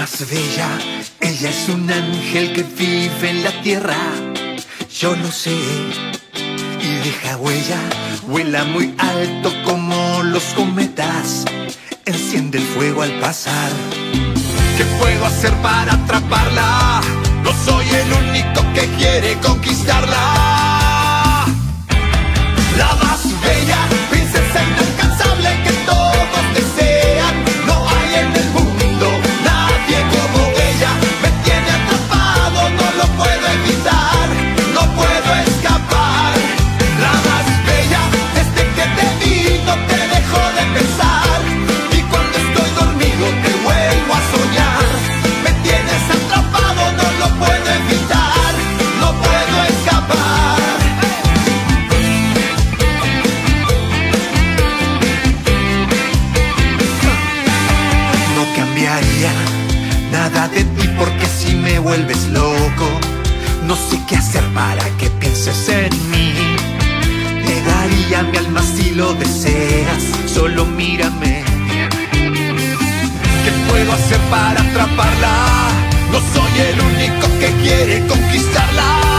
más bella. Ella es un ángel que vive en la tierra. Yo lo sé y deja huella. Vuela muy alto como los cometas. Enciende el fuego al pasar. ¿Qué puedo hacer para atraparla? No soy el único que quiere conquistarla. La más bella, princesa inalcanzable que todos desean. vuelves loco. No sé qué hacer para que pienses en mí. Te daría mi alma si lo deseas, solo mírame. ¿Qué puedo hacer para atraparla? No soy el único que quiere conquistarla.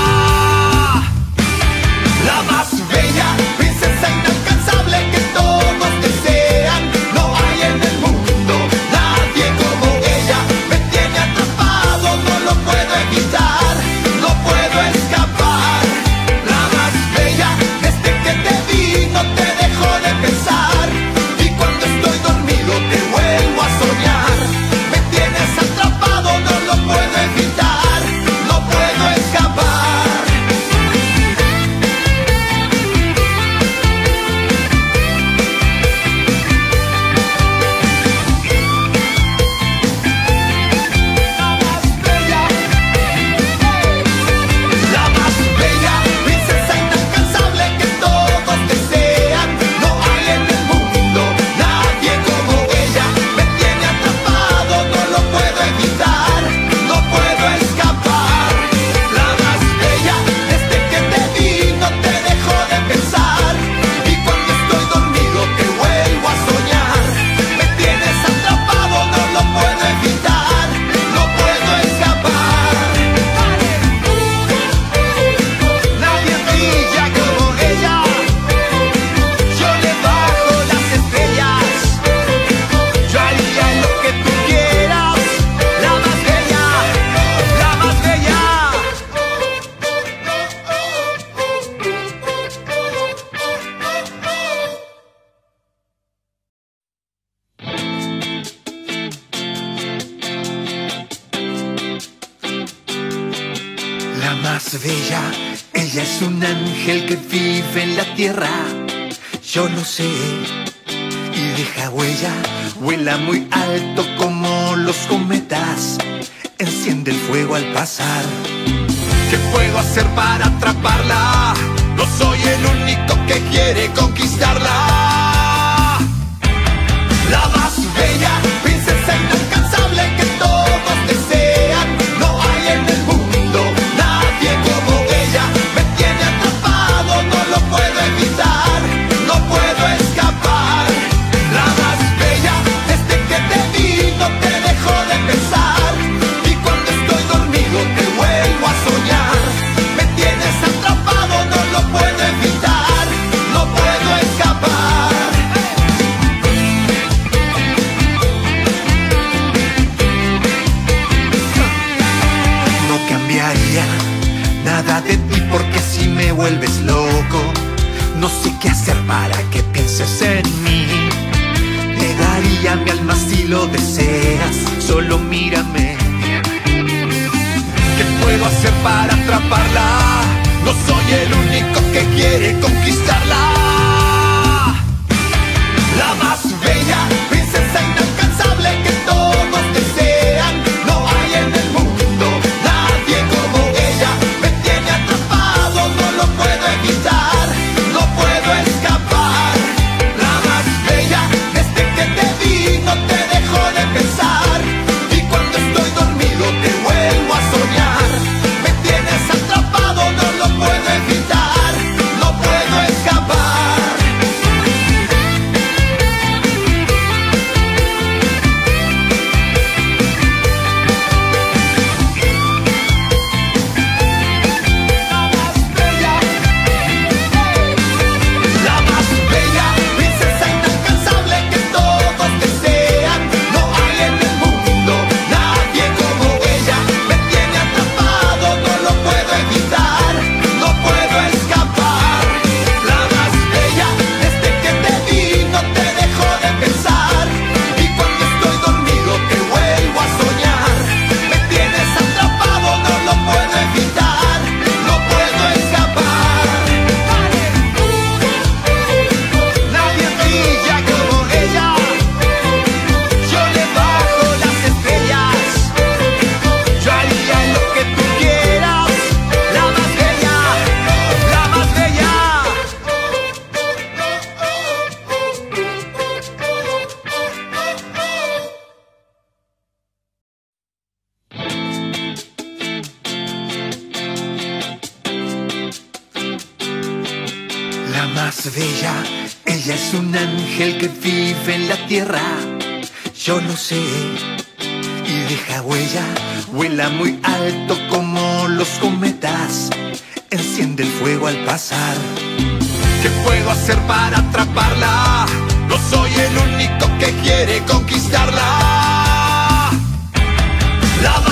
yo lo sé. Y deja huella, vuela muy alto como los cometas. Enciende el fuego al pasar. ¿Qué puedo hacer para atraparla? No soy el único que quiere conquistarla. La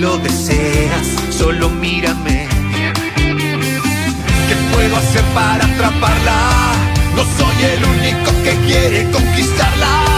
lo deseas, solo mírame. ¿Qué puedo hacer para atraparla? No soy el único que quiere conquistarla.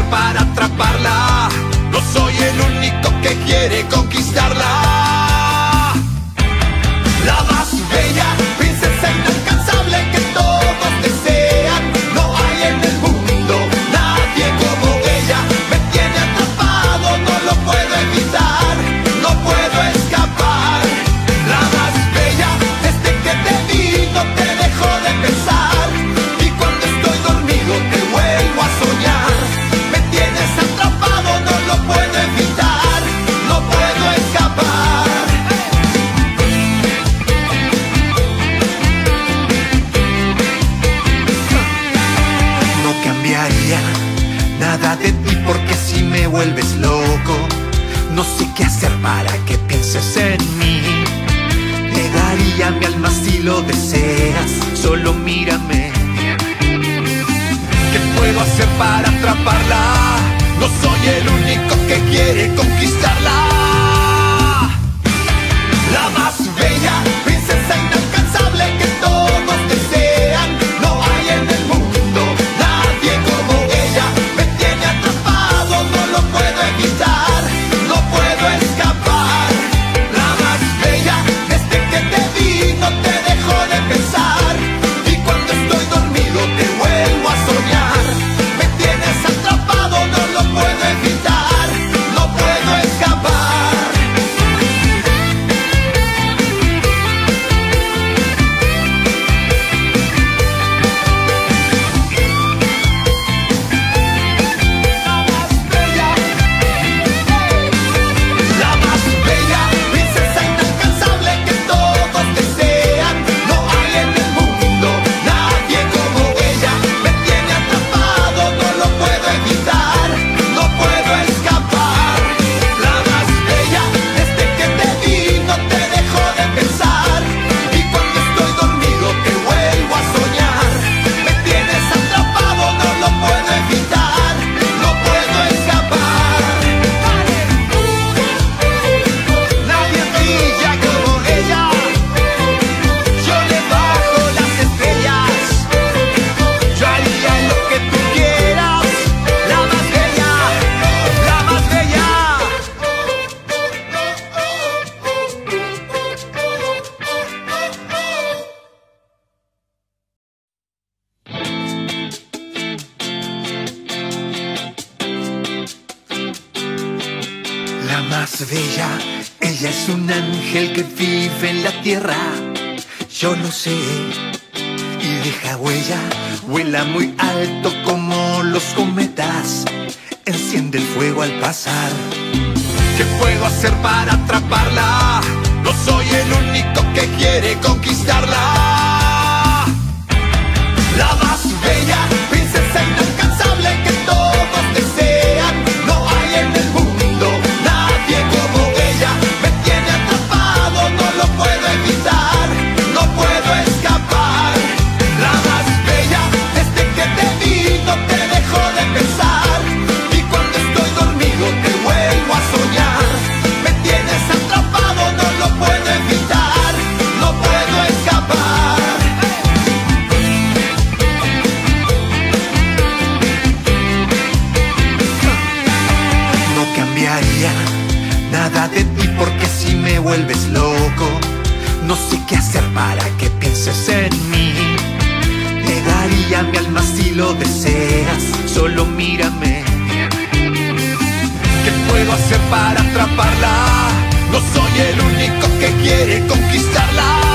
para atraparla? No soy el único que muy alto como los cometas, enciende el fuego al pasar. ¿Qué puedo hacer para atraparla? No soy el único que quiere conquistarla. La más bella, princesa inalcanzable que todos desean. me vuelves loco. No sé qué hacer para que pienses en mí. Te daría mi alma si lo deseas. Solo mírame. ¿Qué puedo hacer para atraparla? No soy el único que quiere conquistarla.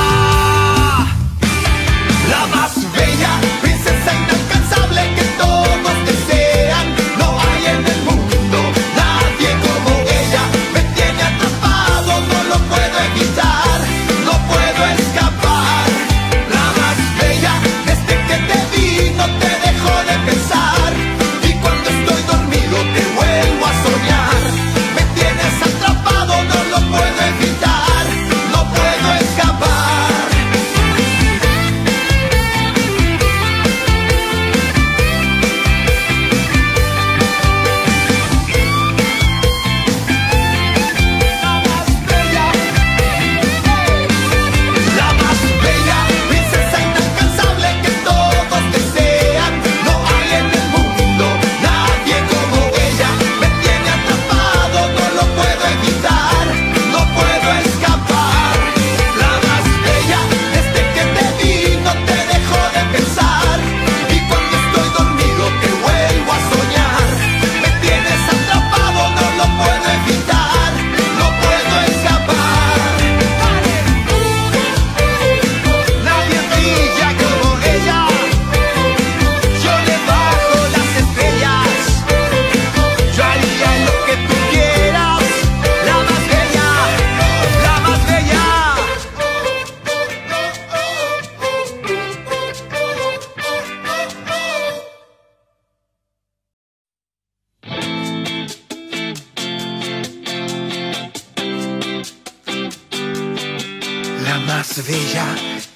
bella.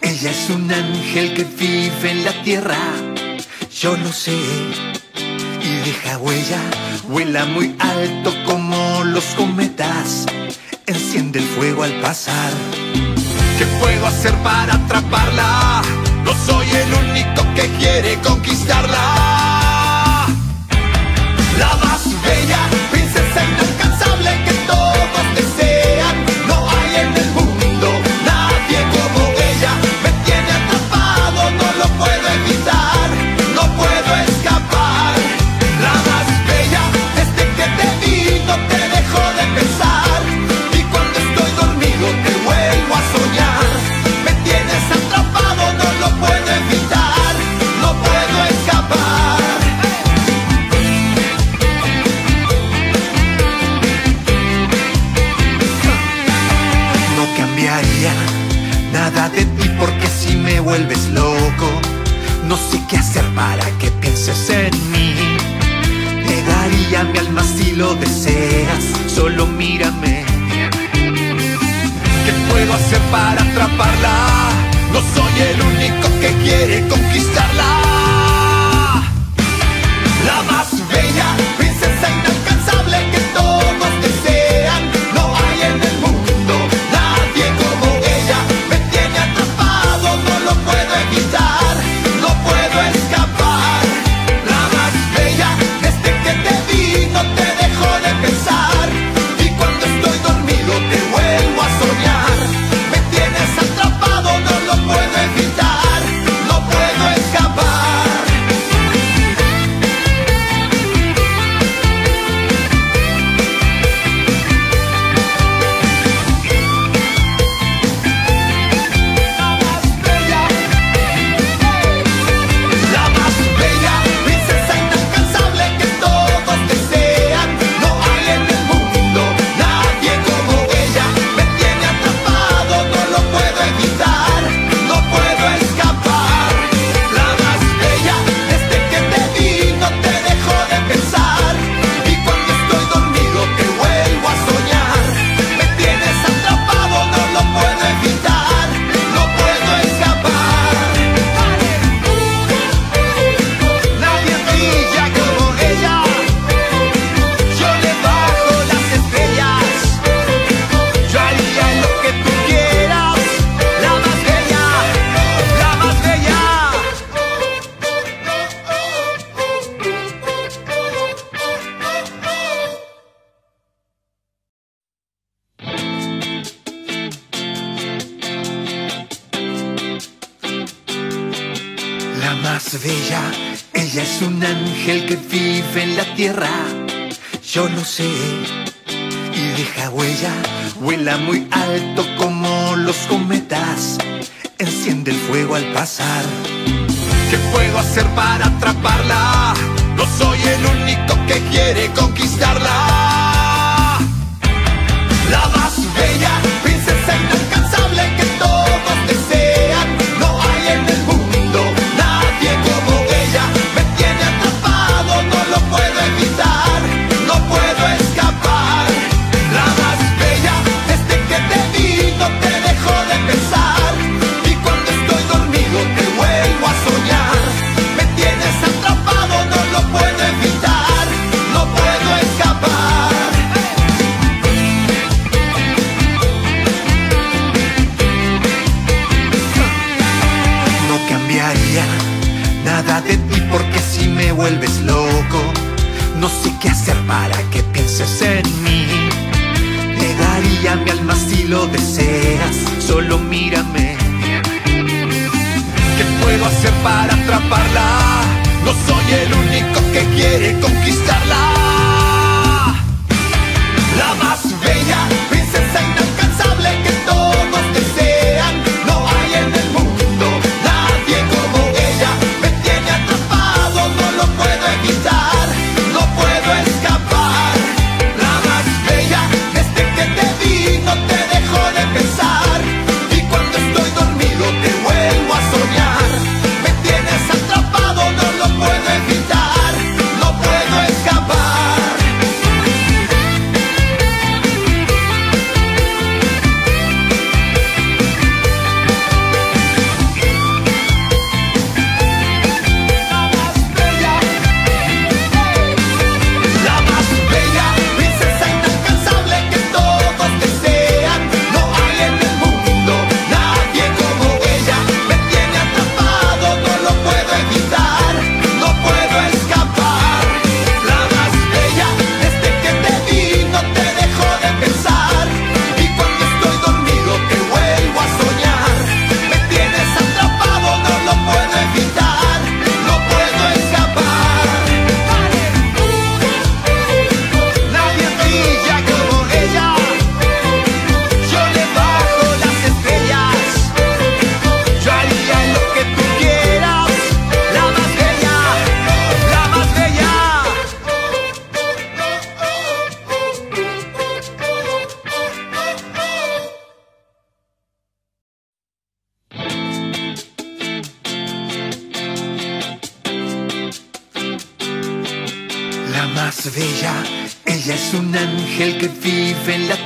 Ella es un ángel que vive en la tierra. Yo lo sé y deja huella. Vuela muy alto como los cometas. Enciende el fuego al pasar. ¿Qué puedo hacer para atraparla? No soy el único que quiere conquistarla. que hacer para que pienses en mí. Te daría mi alma si lo deseas, solo mírame. ¿Qué puedo hacer para atraparla? No soy el único que quiere conquistarla.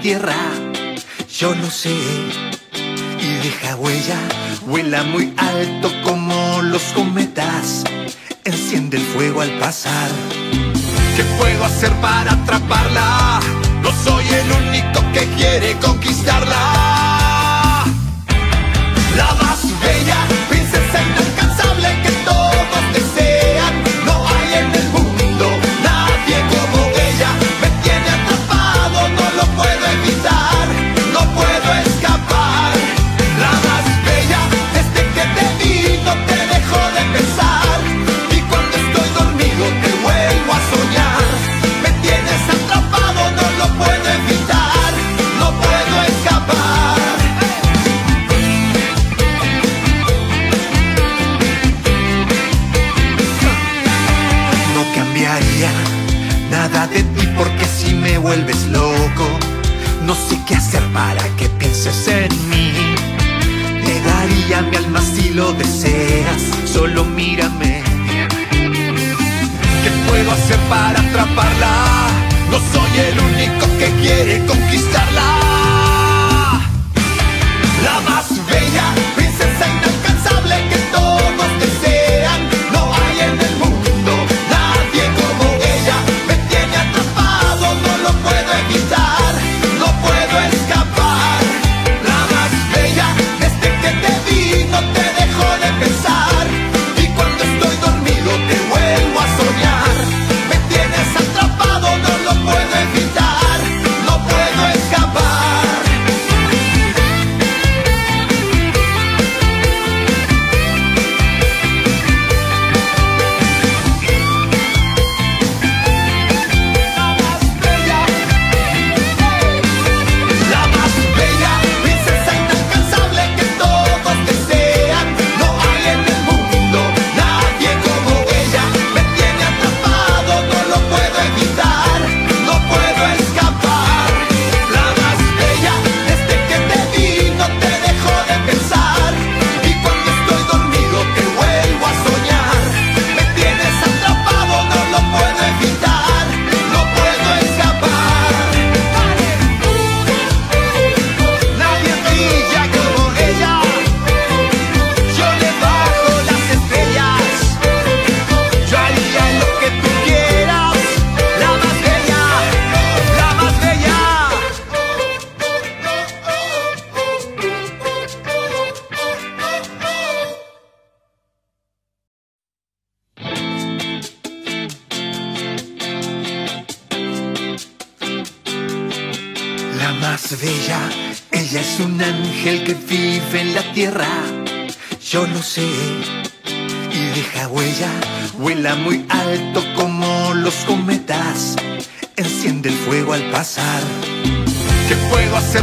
yo lo sé. Y deja huella, vuela muy alto como los cometas. Enciende el fuego al pasar. ¿Qué puedo hacer para atraparla? No soy el único que quiere conquistarla. La lo deseas, solo mírame. ¿Qué puedo hacer para atraparla? No soy el único que quiere conquistarla.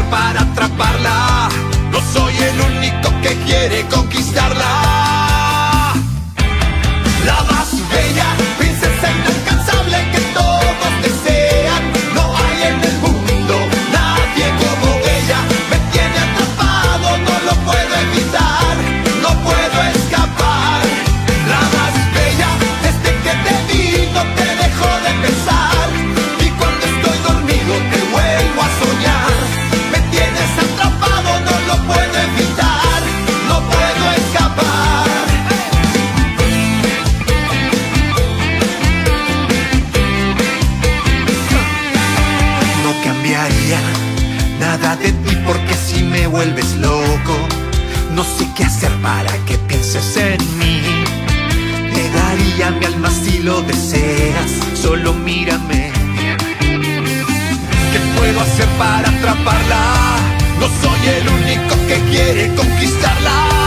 para atraparla? No soy el único que quiere conquistarla. La más bella, princesa inalcanzable que todos desean. vuelves loco. No sé qué hacer para que pienses en mí. Te daría mi alma si lo deseas. Solo mírame. ¿Qué puedo hacer para atraparla? No soy el único que quiere conquistarla.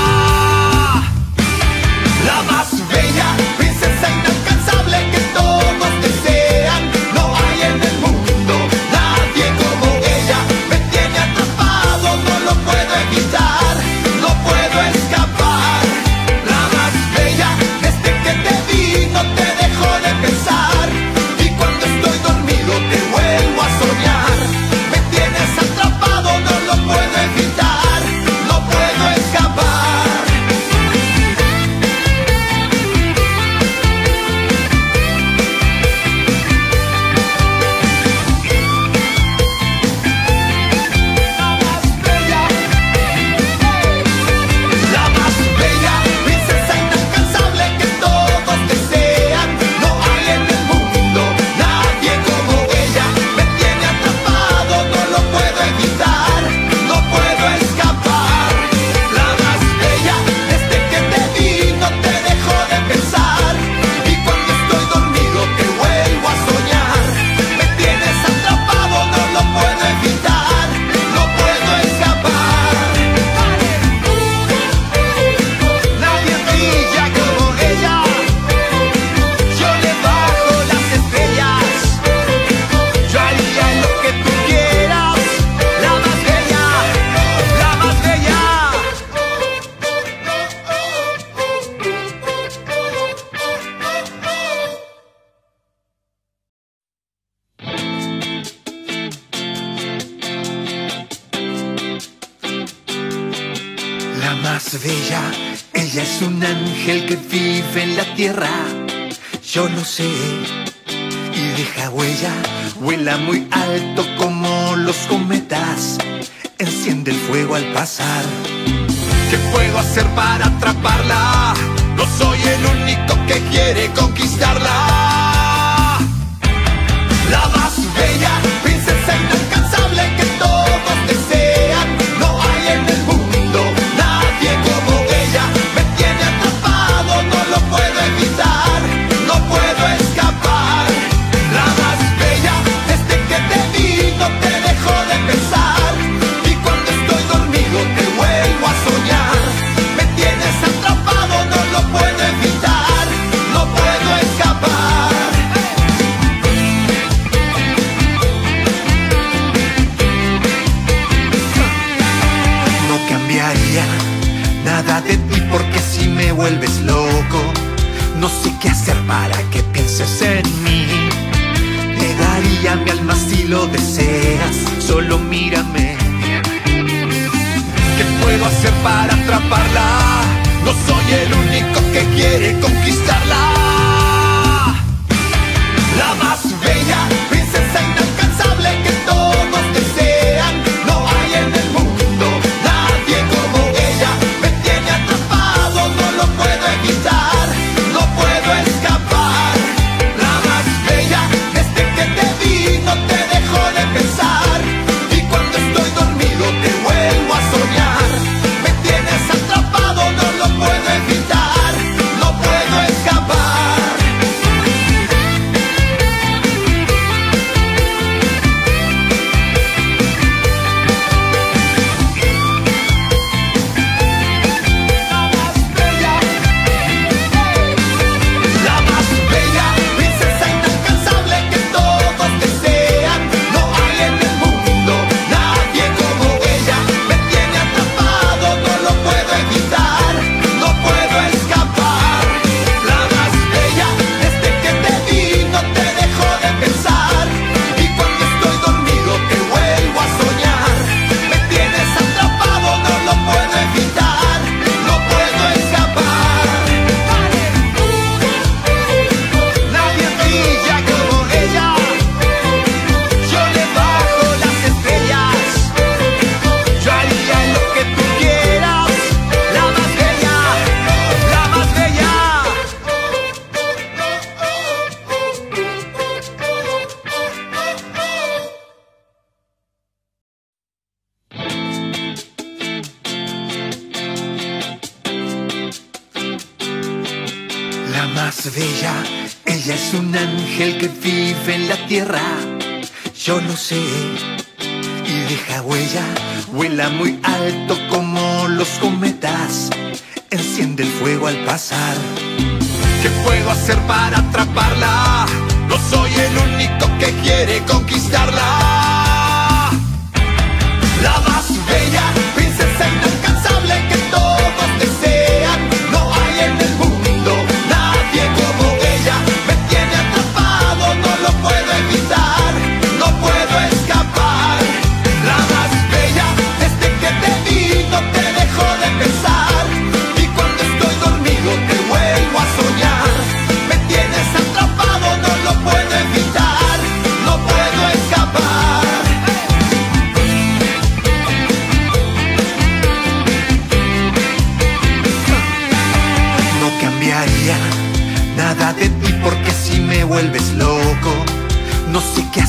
vuelves loco. No sé qué hacer para que pienses en mí. Te daría mi alma si lo deseas. Solo mírame. ¿Qué puedo hacer para atraparla? No soy el único que quiere conquistarla. La más bella más bella. Ella es un ángel que vive en la tierra. Yo lo sé y deja huella. Vuela muy alto como los cometas. Enciende el fuego al pasar. ¿Qué puedo hacer para atraparla? No soy el único que quiere conquistarla. La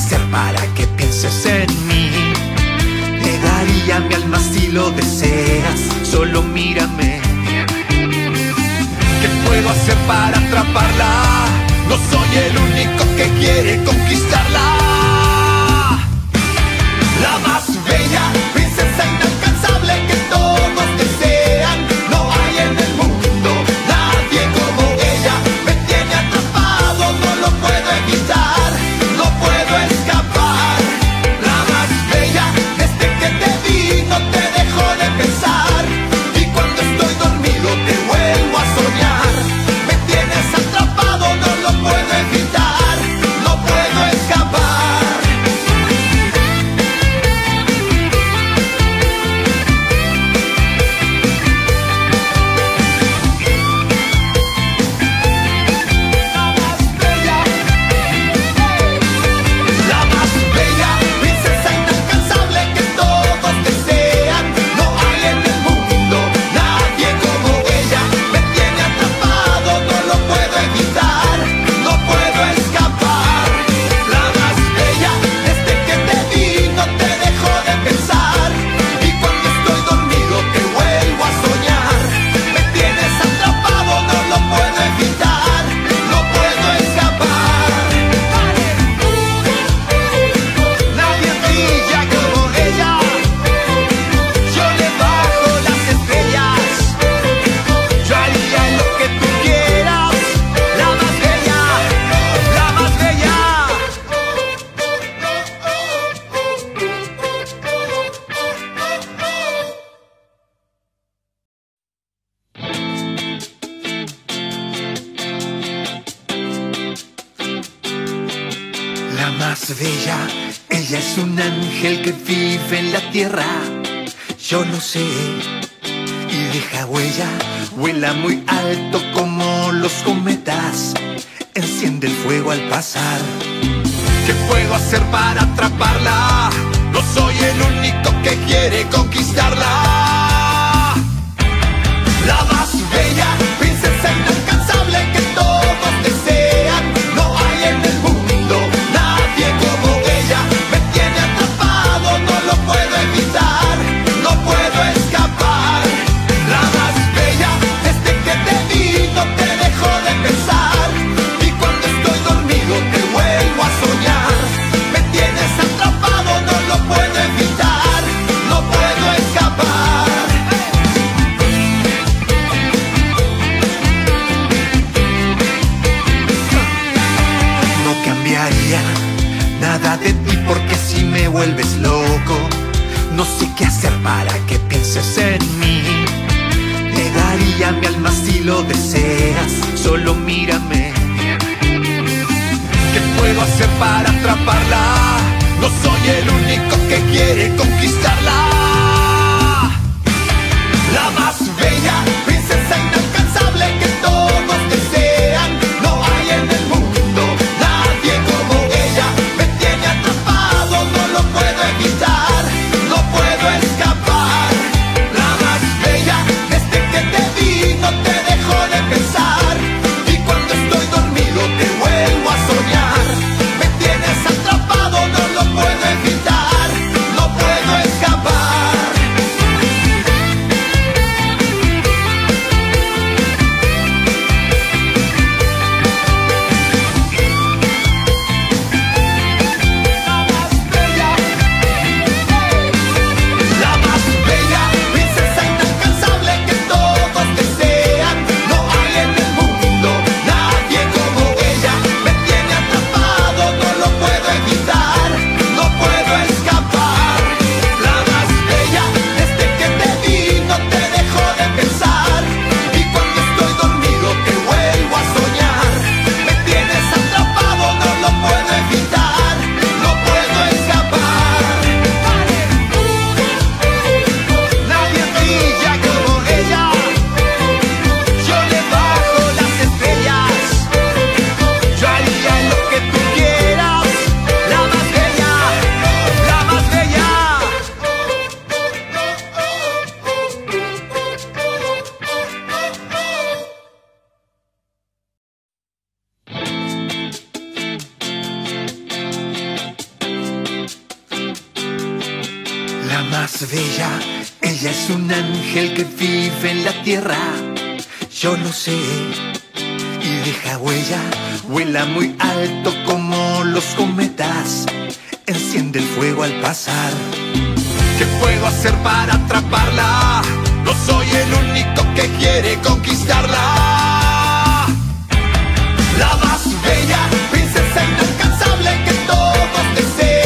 hacer para que pienses en mí. Te daría mi alma si lo deseas, solo mírame. ¿Qué puedo hacer para atraparla? No soy el único que quiere conquistarla. y deja huella, vuela muy alto como los cometas, enciende el fuego al pasar. ¿Qué puedo hacer para atraparla? No soy el único que quiere conquistarla. La más bella, princesa inalcanzable que todos desean.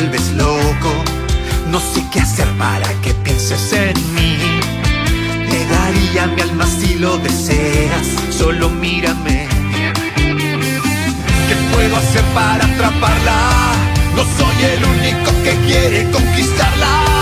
vuelves loco. No sé qué hacer para que pienses en mí. Te daría mi alma si lo deseas, solo mírame. ¿Qué puedo hacer para atraparla? No soy el único que quiere conquistarla.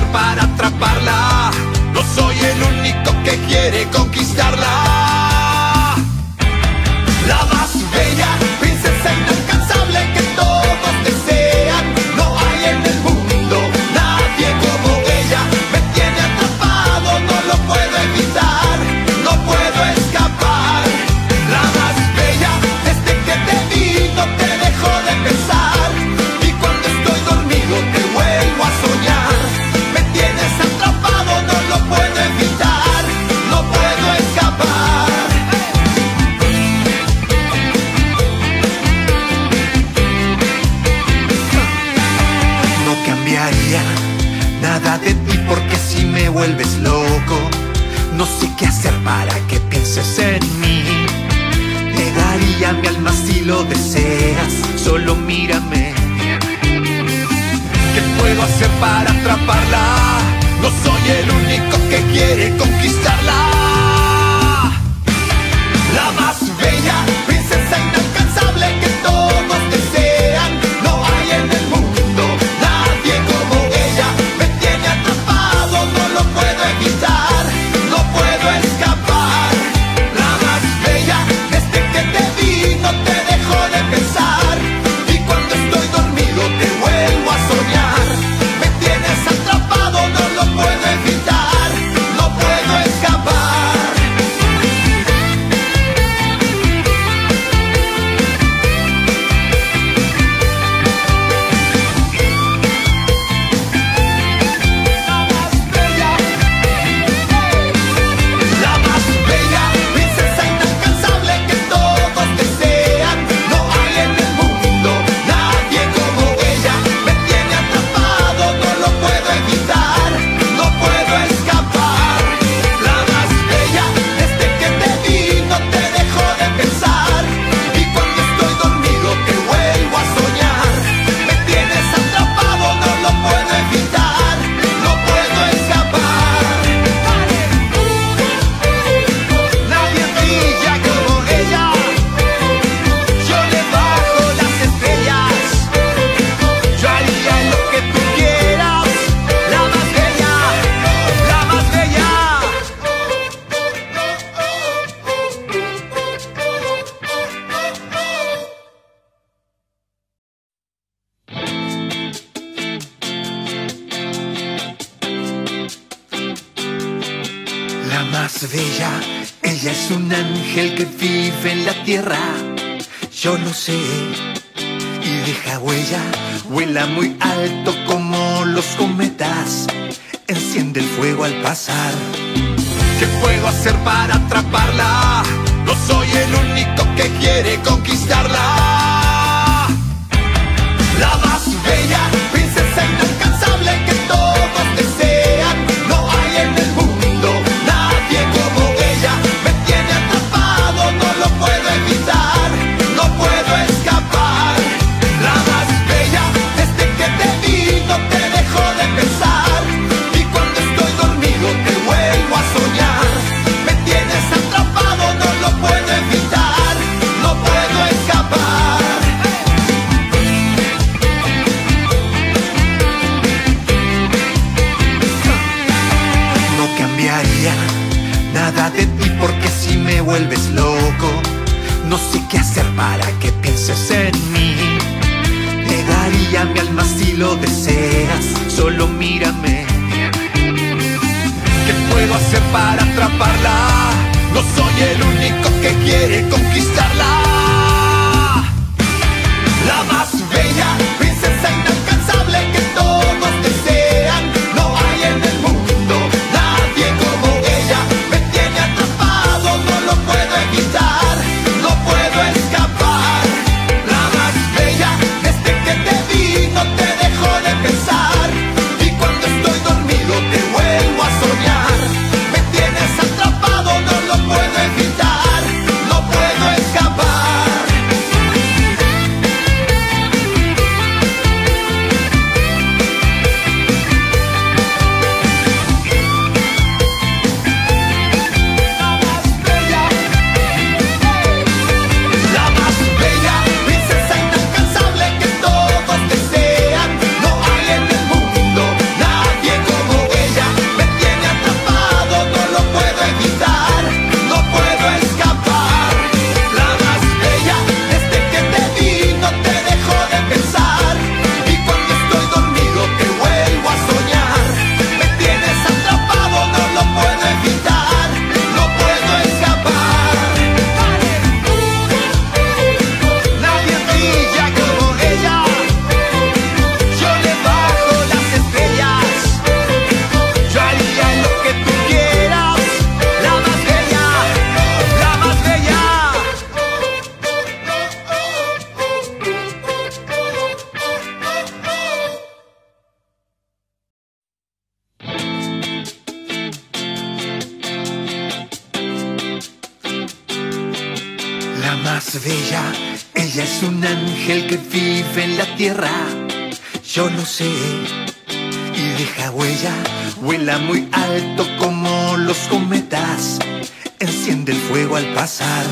para atraparla? No soy el único que quiere conquistarla. La va. qué hacer para que pienses en mí. Te daría mi alma si lo deseas, solo mírame. ¿Qué puedo hacer para atraparla? No soy el único que quiere conquistarla. y deja huella, vuela muy alto como los cometas, enciende el fuego al pasar. ¿Qué puedo hacer para atraparla? vuelves loco. No sé qué hacer para que pienses en mí. Te daría mi alma si lo deseas, solo mírame. ¿Qué puedo hacer para atraparla? No soy el único que quiere conquistarla. La más más bella. Ella es un ángel que vive en la tierra. Yo lo sé y deja huella. Vuela muy alto como los cometas. Enciende el fuego al pasar.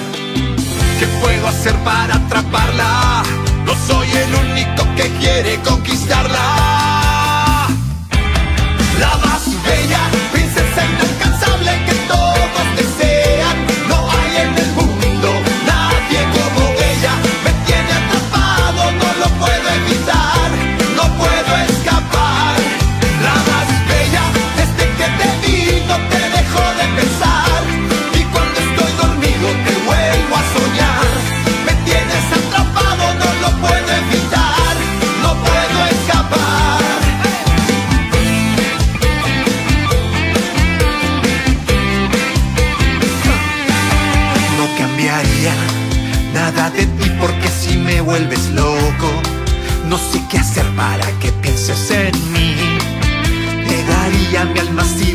¿Qué puedo hacer para atraparla? No soy el único que quiere conquistarla. La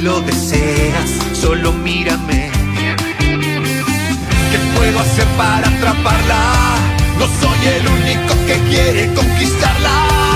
lo deseas, solo mírame. ¿Qué puedo hacer para atraparla? No soy el único que quiere conquistarla.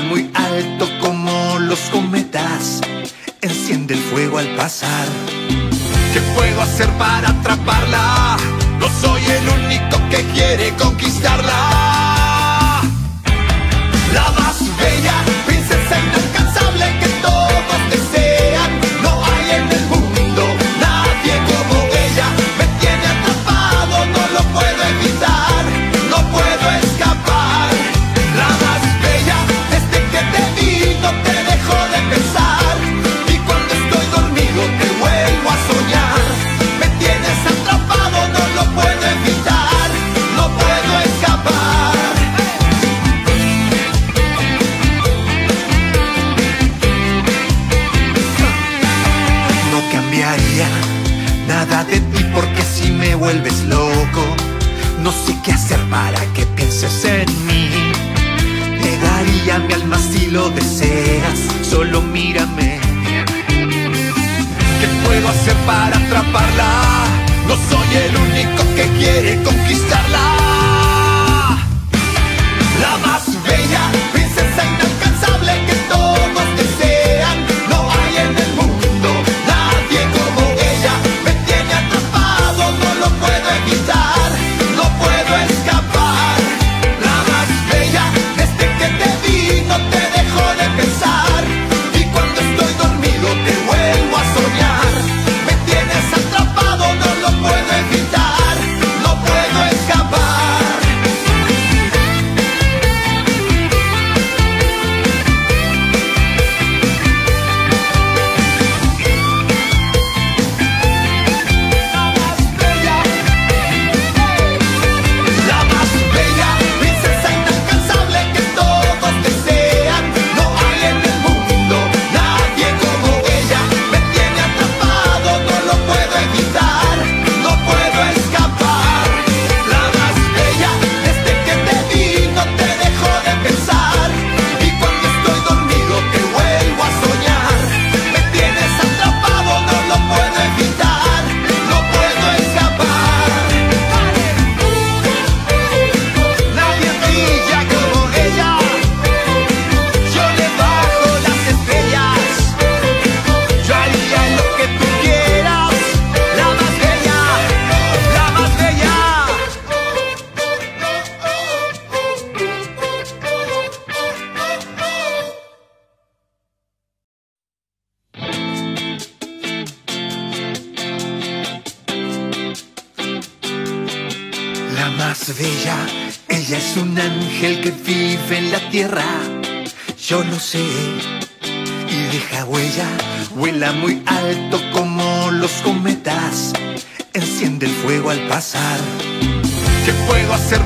Muy alto como los cometas, enciende el fuego al pasar. ¿Qué puedo hacer para atraparla? No soy el único que quiere conquistarla.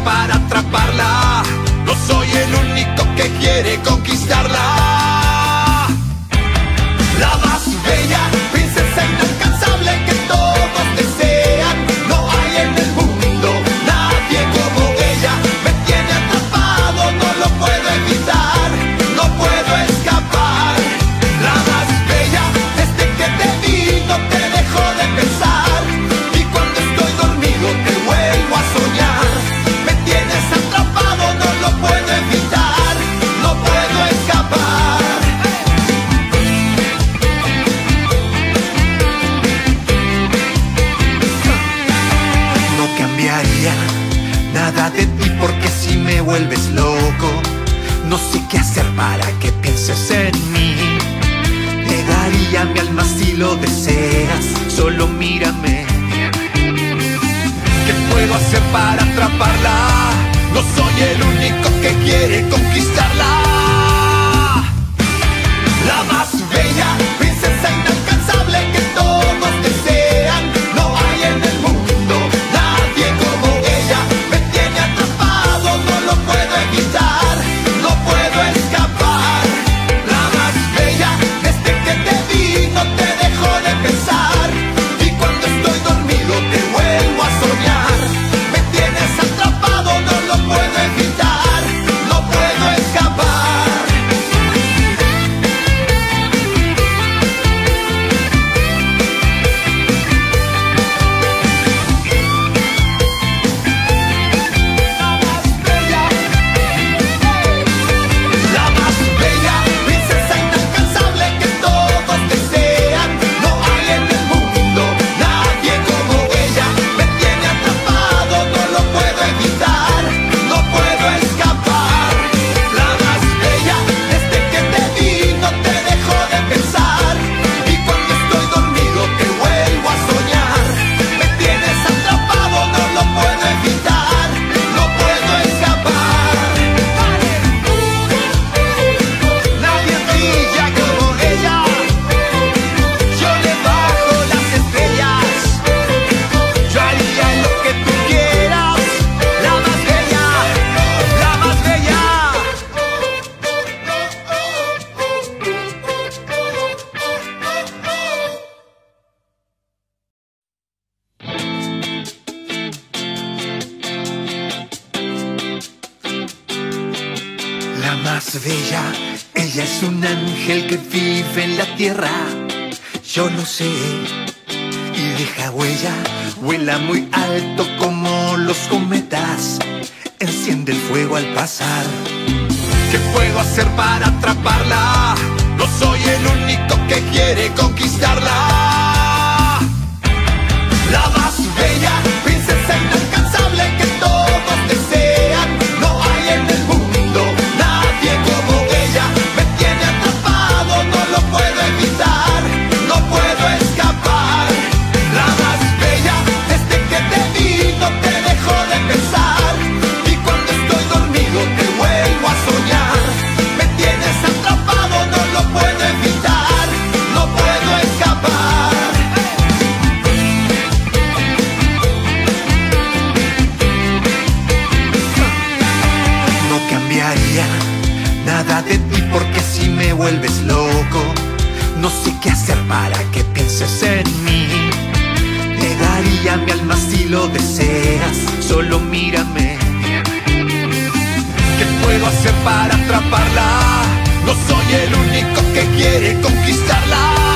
para atraparla. No soy el único que quiere conquistarla. La para que pienses en mí? Te daría mi alma si lo deseas, solo mírame. ¿Qué puedo hacer para atraparla? No soy el único que quiere conquistarla. La y deja huella, vuela muy alto como los cometas, enciende el fuego al pasar. ¿Qué puedo hacer para atraparla? No soy el único que quiere con vuelves loco. No sé qué hacer para que pienses en mí. Te daría mi alma si lo deseas. Solo mírame. ¿Qué puedo hacer para atraparla? No soy el único que quiere conquistarla.